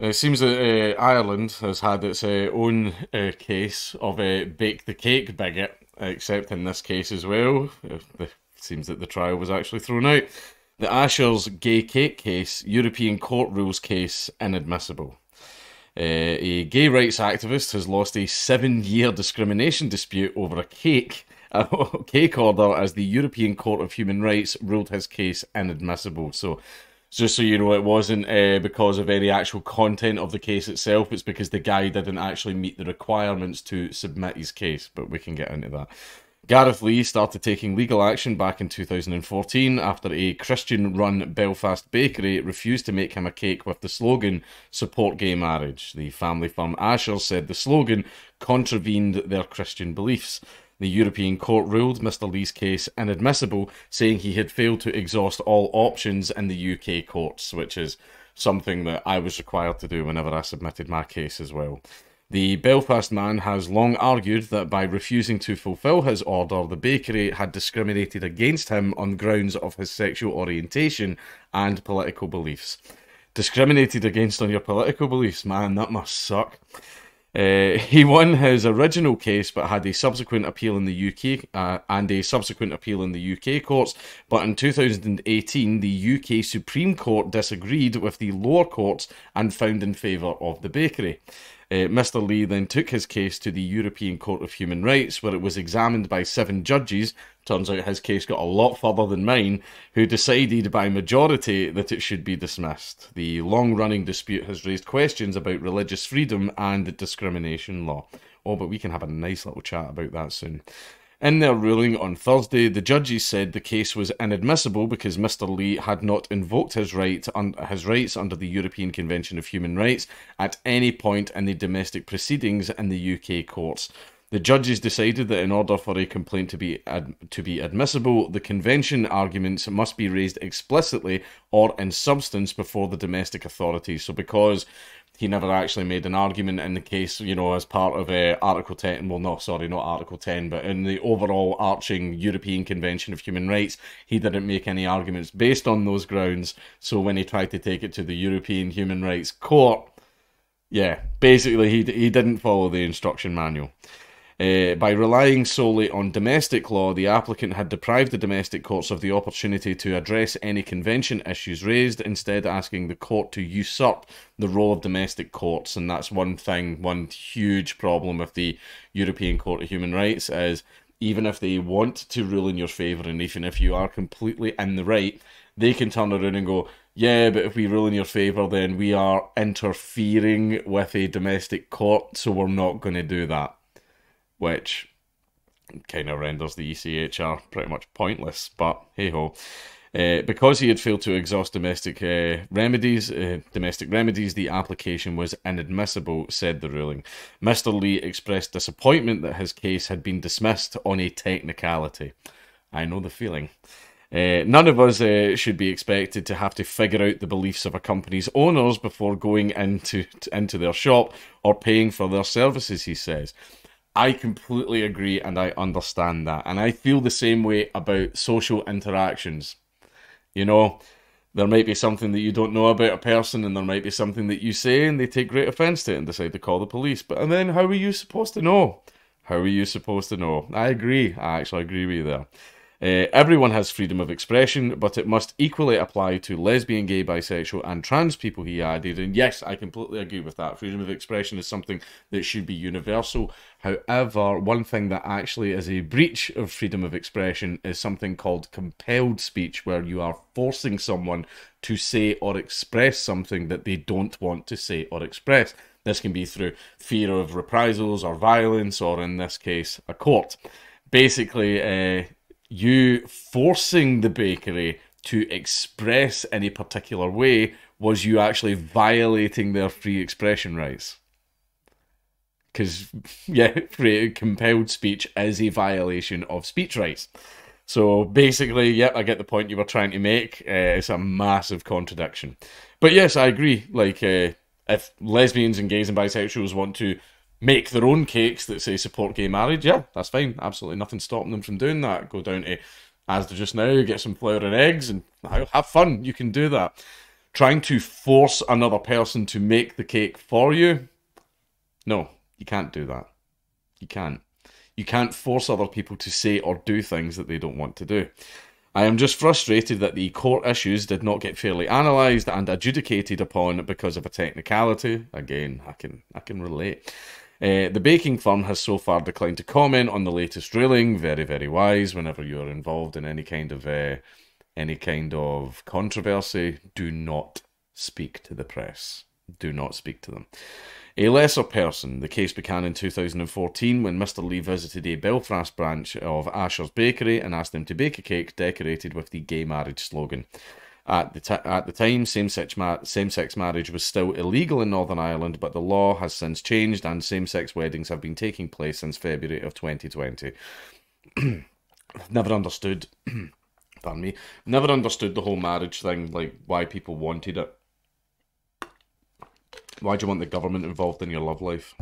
It seems that uh, Ireland has had its uh, own uh, case of a bake the cake bigot, except in this case as well. It seems that the trial was actually thrown out. The Ashers gay cake case, European court rules case, inadmissible. Uh, a gay rights activist has lost a seven year discrimination dispute over a cake. A cake order as the European Court of Human Rights ruled his case inadmissible. So just so you know, it wasn't uh, because of any actual content of the case itself. It's because the guy didn't actually meet the requirements to submit his case. But we can get into that. Gareth Lee started taking legal action back in 2014 after a Christian run Belfast bakery refused to make him a cake with the slogan Support Gay Marriage. The family firm Asher said the slogan contravened their Christian beliefs. The European Court ruled Mr. Lee's case inadmissible, saying he had failed to exhaust all options in the UK courts, which is something that I was required to do whenever I submitted my case as well. The Belfast man has long argued that by refusing to fulfil his order, the bakery had discriminated against him on grounds of his sexual orientation and political beliefs. Discriminated against on your political beliefs, man, that must suck. Uh, he won his original case but had a subsequent appeal in the UK uh, and a subsequent appeal in the UK courts. But in 2018, the UK Supreme Court disagreed with the lower courts and found in favour of the bakery. Uh, Mr. Lee then took his case to the European Court of Human Rights, where it was examined by seven judges. Turns out his case got a lot further than mine, who decided by majority that it should be dismissed. The long running dispute has raised questions about religious freedom and discrimination law. Oh, but we can have a nice little chat about that soon. In their ruling on Thursday, the judges said the case was inadmissible because Mr. Lee had not invoked his right un- his rights under the European Convention of Human Rights at any point in the domestic proceedings in the UK courts. The judges decided that in order for a complaint to be ad- to be admissible, the convention arguments must be raised explicitly or in substance before the domestic authorities. So because he never actually made an argument in the case, you know, as part of uh, Article 10. Well, no, sorry, not Article 10, but in the overall arching European Convention of Human Rights, he didn't make any arguments based on those grounds. So when he tried to take it to the European Human Rights Court, yeah, basically he, he didn't follow the instruction manual. Uh, by relying solely on domestic law, the applicant had deprived the domestic courts of the opportunity to address any convention issues raised, instead, asking the court to usurp the role of domestic courts. And that's one thing, one huge problem with the European Court of Human Rights is even if they want to rule in your favour, and even if you are completely in the right, they can turn around and go, yeah, but if we rule in your favour, then we are interfering with a domestic court, so we're not going to do that which kind of renders the ECHR pretty much pointless. But hey ho. Uh, because he had failed to exhaust domestic uh, remedies, uh, domestic remedies, the application was inadmissible, said the ruling. Mr. Lee expressed disappointment that his case had been dismissed on a technicality. I know the feeling. Uh, none of us uh, should be expected to have to figure out the beliefs of a company's owners before going into into their shop or paying for their services, he says. I completely agree and I understand that. And I feel the same way about social interactions. You know, there might be something that you don't know about a person and there might be something that you say and they take great offense to it and decide to call the police. But and then how are you supposed to know? How are you supposed to know? I agree. I actually agree with you there. Uh, everyone has freedom of expression, but it must equally apply to lesbian, gay, bisexual, and trans people, he added. And yes, I completely agree with that. Freedom of expression is something that should be universal. However, one thing that actually is a breach of freedom of expression is something called compelled speech, where you are forcing someone to say or express something that they don't want to say or express. This can be through fear of reprisals or violence, or in this case, a court. Basically, uh, you forcing the bakery to express any particular way was you actually violating their free expression rights. Because, yeah, free, compelled speech is a violation of speech rights. So basically, yep, I get the point you were trying to make. Uh, it's a massive contradiction. But yes, I agree. Like, uh, if lesbians and gays and bisexuals want to make their own cakes that say support gay marriage, yeah, that's fine. Absolutely nothing stopping them from doing that. Go down to Asda just now, get some flour and eggs, and have fun. You can do that. trying to force another person to make the cake for you. No, you can't do that. You can't. You can't force other people to say or do things that they don't want to do. I am just frustrated that the court issues did not get fairly analysed and adjudicated upon because of a technicality. Again, I can I can relate. Uh, the baking firm has so far declined to comment on the latest ruling. Very, very wise. Whenever you are involved in any kind of uh, any kind of controversy, do not speak to the press. Do not speak to them. A lesser person. The case began in 2014 when Mr. Lee visited a Belfast branch of Ashers Bakery and asked them to bake a cake decorated with the gay marriage slogan. At the, t- at the time, same sex, ma- same sex marriage was still illegal in Northern Ireland, but the law has since changed and same sex weddings have been taking place since February of 2020. never understood, pardon me, never understood the whole marriage thing, like why people wanted it. Why do you want the government involved in your love life?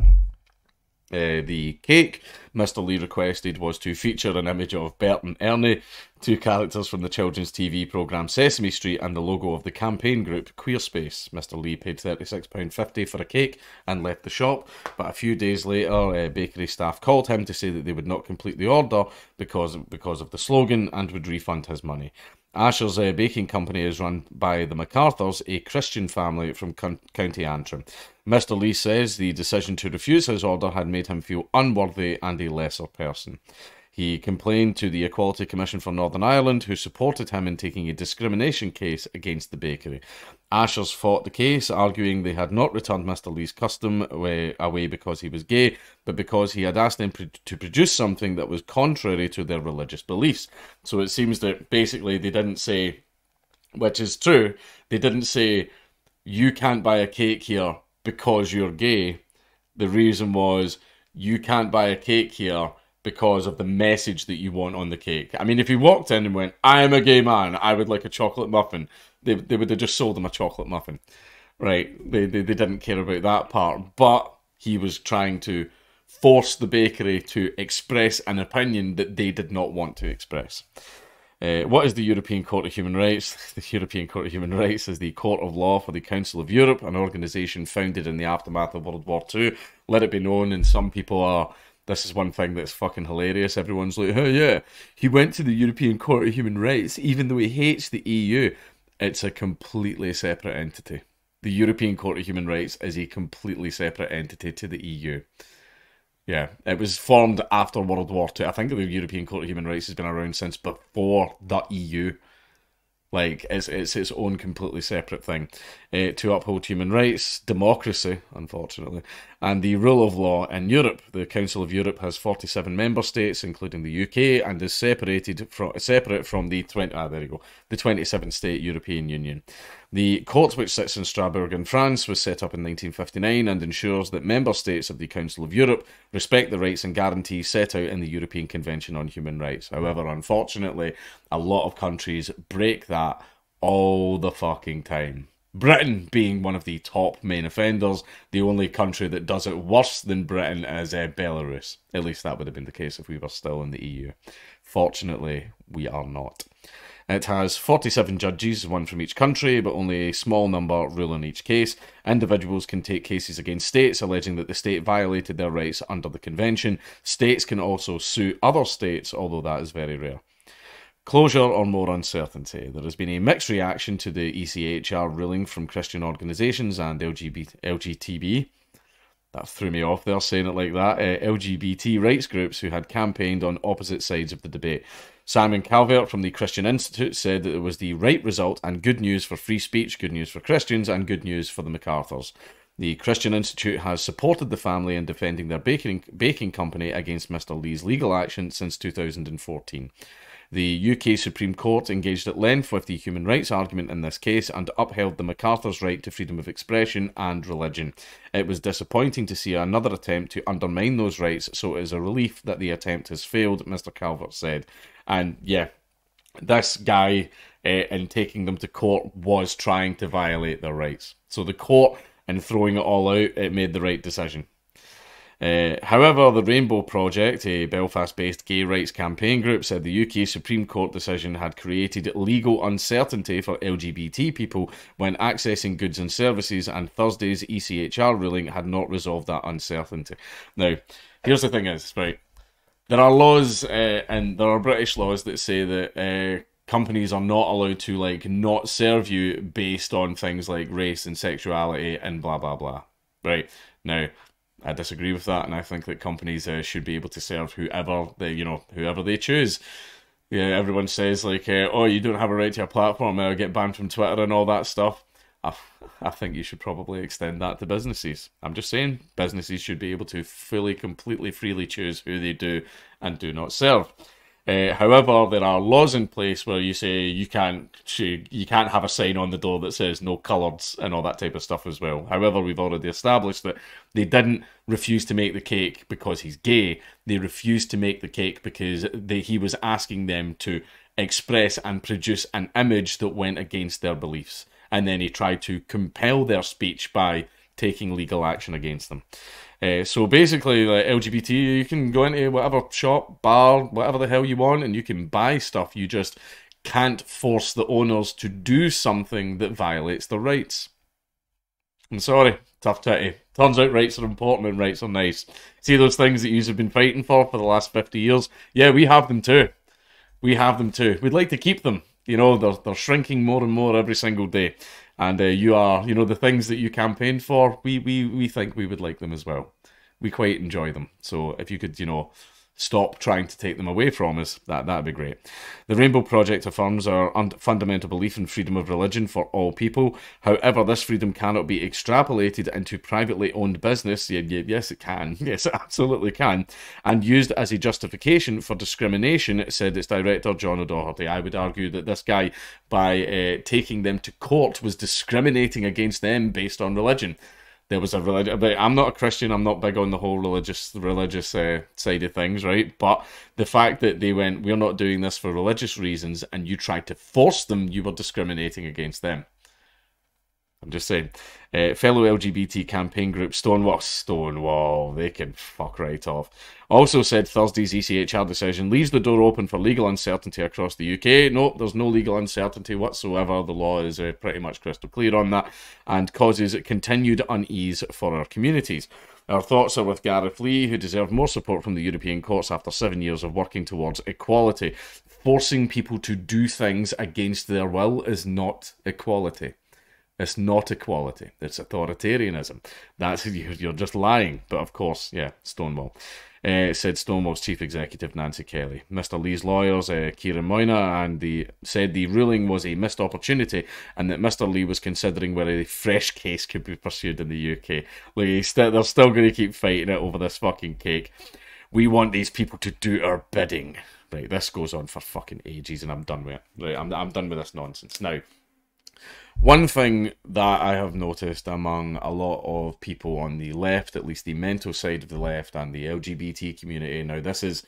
Uh, the cake Mr. Lee requested was to feature an image of Bert and Ernie, two characters from the children's TV programme Sesame Street, and the logo of the campaign group Queerspace. Mr. Lee paid £36.50 for a cake and left the shop, but a few days later, uh, bakery staff called him to say that they would not complete the order because, because of the slogan and would refund his money. Ashers uh, baking company is run by the McArthurs, a Christian family from County Antrim. Mr. Lee says the decision to refuse his order had made him feel unworthy and a lesser person. He complained to the Equality Commission for Northern Ireland, who supported him in taking a discrimination case against the bakery. Ashers fought the case, arguing they had not returned Mr. Lee's custom away, because he was gay, but because he had asked them to produce something that was contrary to their religious beliefs. So it seems that basically they didn't say, which is true, they didn't say, you can't buy a cake here because you're gay. The reason was, you can't buy a cake here because of the message that you want on the cake. I mean, if he walked in and went, I am a gay man, I would like a chocolate muffin, they, they would have just sold him a chocolate muffin. Right? They, they, they didn't care about that part. But he was trying to force the bakery to express an opinion that they did not want to express. Uh, what is the European Court of Human Rights? The European Court of Human Rights is the court of law for the Council of Europe, an organisation founded in the aftermath of World War II. Let it be known, and some people are this is one thing that's fucking hilarious. Everyone's like, oh yeah, he went to the European Court of Human Rights, even though he hates the EU. It's a completely separate entity. The European Court of Human Rights is a completely separate entity to the EU. Yeah, it was formed after World War II. I think the European Court of Human Rights has been around since before the EU. Like it's it's its own completely separate thing uh, to uphold human rights, democracy, unfortunately, and the rule of law in Europe. The Council of Europe has forty seven member states, including the UK, and is separated from separate from the twenty. Ah, there you go, the twenty seven state European Union. The court, which sits in Strasbourg in France, was set up in 1959 and ensures that member states of the Council of Europe respect the rights and guarantees set out in the European Convention on Human Rights. However, unfortunately, a lot of countries break that all the fucking time. Britain being one of the top main offenders, the only country that does it worse than Britain is uh, Belarus. At least that would have been the case if we were still in the EU. Fortunately, we are not. It has 47 judges, one from each country, but only a small number rule in each case. Individuals can take cases against states alleging that the state violated their rights under the convention. States can also sue other states, although that is very rare. Closure or more uncertainty. There has been a mixed reaction to the ECHR ruling from Christian organisations and LGBT, LGTB. That threw me off there saying it like that. Uh, LGBT rights groups who had campaigned on opposite sides of the debate. Simon Calvert from the Christian Institute said that it was the right result and good news for free speech, good news for Christians, and good news for the McArthurs. The Christian Institute has supported the family in defending their baking, baking company against Mr. Lee's legal action since 2014. The UK Supreme Court engaged at length with the human rights argument in this case and upheld the McArthur's right to freedom of expression and religion. It was disappointing to see another attempt to undermine those rights, so it is a relief that the attempt has failed, Mr. Calvert said. And yeah, this guy, uh, in taking them to court, was trying to violate their rights. So the court, in throwing it all out, it made the right decision. Uh, however, the Rainbow Project, a Belfast based gay rights campaign group, said the UK Supreme Court decision had created legal uncertainty for LGBT people when accessing goods and services, and Thursday's ECHR ruling had not resolved that uncertainty. Now, here's the thing is, right, there are laws, uh, and there are British laws that say that. Uh, companies are not allowed to like not serve you based on things like race and sexuality and blah blah blah right now I disagree with that, and I think that companies uh, should be able to serve whoever they, you know, whoever they choose. Yeah, everyone says like, uh, "Oh, you don't have a right to a platform," I'll get banned from Twitter and all that stuff. I, I think you should probably extend that to businesses. I'm just saying, businesses should be able to fully, completely, freely choose who they do and do not serve. Uh, however, there are laws in place where you say you can't you can't have a sign on the door that says no colours and all that type of stuff as well. However, we've already established that they didn't refuse to make the cake because he's gay. They refused to make the cake because they, he was asking them to express and produce an image that went against their beliefs, and then he tried to compel their speech by taking legal action against them. Uh, so basically, like LGBT, you can go into whatever shop, bar, whatever the hell you want, and you can buy stuff. You just can't force the owners to do something that violates their rights. I'm sorry, tough titty. Turns out rights are important and rights are nice. See those things that you've been fighting for for the last 50 years? Yeah, we have them too. We have them too. We'd like to keep them. You know, they're, they're shrinking more and more every single day and uh, you are, you know, the things that you campaigned for, we, we, we think we would like them as well. We quite enjoy them. So if you could, you know, stop trying to take them away from us, that that'd be great. The Rainbow Project affirms our un- fundamental belief in freedom of religion for all people. However, this freedom cannot be extrapolated into privately owned business. Yes, it can. Yes, it absolutely can. And used as a justification for discrimination, said its director John O'Doherty. I would argue that this guy, by uh, taking them to court, was discriminating against them based on religion there was a religion. But I'm not a Christian. I'm not big on the whole religious religious uh, side of things, right? But the fact that they went, we're not doing this for religious reasons, and you tried to force them, you were discriminating against them. I'm just saying. Uh, fellow LGBT campaign group Stonewall, Stonewall, they can fuck right off. Also said Thursday's ECHR decision leaves the door open for legal uncertainty across the UK. No, there's no legal uncertainty whatsoever. The law is uh, pretty much crystal clear on that and causes continued unease for our communities. Our thoughts are with Gareth Lee, who deserved more support from the European courts after seven years of working towards equality. Forcing people to do things against their will is not equality. It's not equality. It's authoritarianism. That's you're just lying. But of course, yeah, Stonewall. Uh, said Stonewall's chief executive Nancy Kelly. Mr. Lee's lawyers, uh, Kieran Moynagh, and the said the ruling was a missed opportunity, and that Mr. Lee was considering whether a fresh case could be pursued in the UK. St- they're still going to keep fighting it over this fucking cake. We want these people to do our bidding. Right, this goes on for fucking ages, and I'm done with it. Right, I'm I'm done with this nonsense now. One thing that I have noticed among a lot of people on the left, at least the mental side of the left and the LGBT community, now this is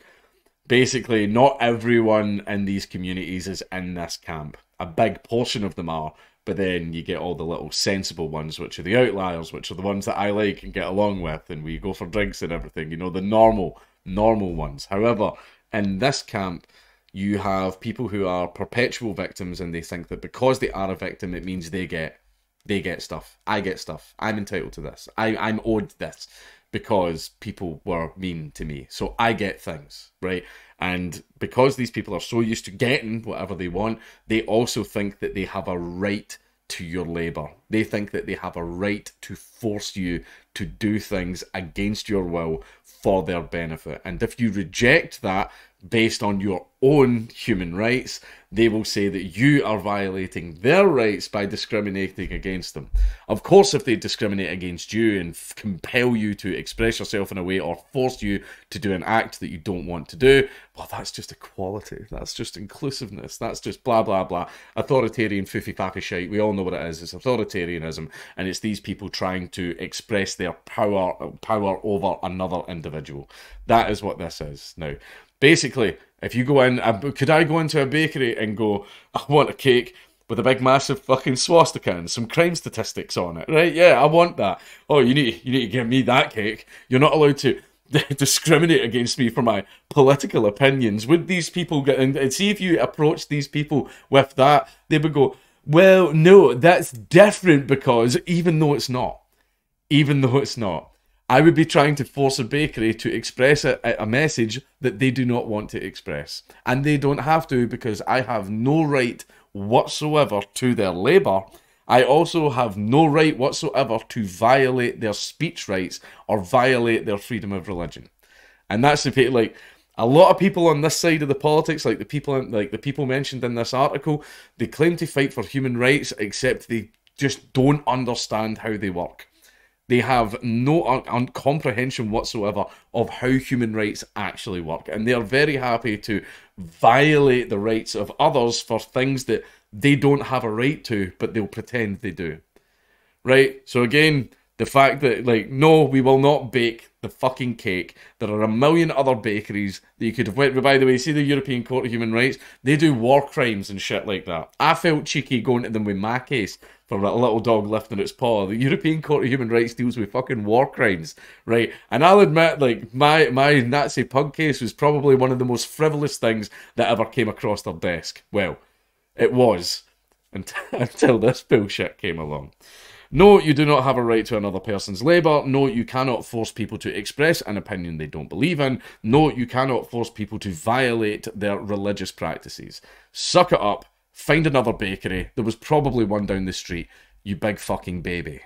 basically not everyone in these communities is in this camp. A big portion of them are, but then you get all the little sensible ones, which are the outliers, which are the ones that I like and get along with, and we go for drinks and everything, you know, the normal, normal ones. However, in this camp, you have people who are perpetual victims and they think that because they are a victim it means they get they get stuff. I get stuff. I'm entitled to this. I, i'm owed this because people were mean to me. So i get things right? And because these people are so used to getting whatever they want they also think that they have a right to your labor they think that they have a right to force you to do things against your will for their benefit and if you reject that based on your own human rights, they will say that you are violating their rights by discriminating against them. Of course, if they discriminate against you and compel you to express yourself in a way or force you to do an act that you don't want to do, well, that's just equality. That's just inclusiveness. That's just blah, blah, blah. Authoritarian fiffy faffy shite. We all know what it is. It's authoritarianism, and it's these people trying to express their power, power over another individual. That is what this is. Now, basically, if you go in, could I go into a bakery and go, I want a cake, with a big massive fucking swastika and some crime statistics on it, right? Yeah, I want that. Oh, you need you need to give me that cake. You're not allowed to discriminate against me for my political opinions. Would these people get and see if you approach these people with that, they would go, Well, no, that's different because even though it's not, even though it's not, I would be trying to force a bakery to express a, a message that they do not want to express. And they don't have to because I have no right whatsoever to their labour. I also have no right whatsoever to violate their speech rights or violate their freedom of religion. And that's the like a lot of people on this side of the politics, like the people like the people mentioned in this article, they claim to fight for human rights, except they just don't understand how they work. They have no un- comprehension whatsoever of how human rights actually work. And they are very happy to violate the rights of others for things that they don't have a right to, but they'll pretend they do. Right? So again, the fact that, like, no, we will not bake the fucking cake. There are a million other bakeries that you could have went. By the way, see the European Court of Human Rights? They do war crimes and shit like that. I felt cheeky going to them with my case for a little dog lifting its paw. The European Court of Human Rights deals with fucking war crimes, right? And I'll admit, like my my Nazi pug case was probably one of the most frivolous things that ever came across their desk. Well, it was until, until this bullshit came along. No, you do not have a right to another person's labour. No, you cannot force people to express an opinion they don't believe in. No, you cannot force people to violate their religious practices. Suck it up Find another bakery. There was probably one down the street. You big fucking baby.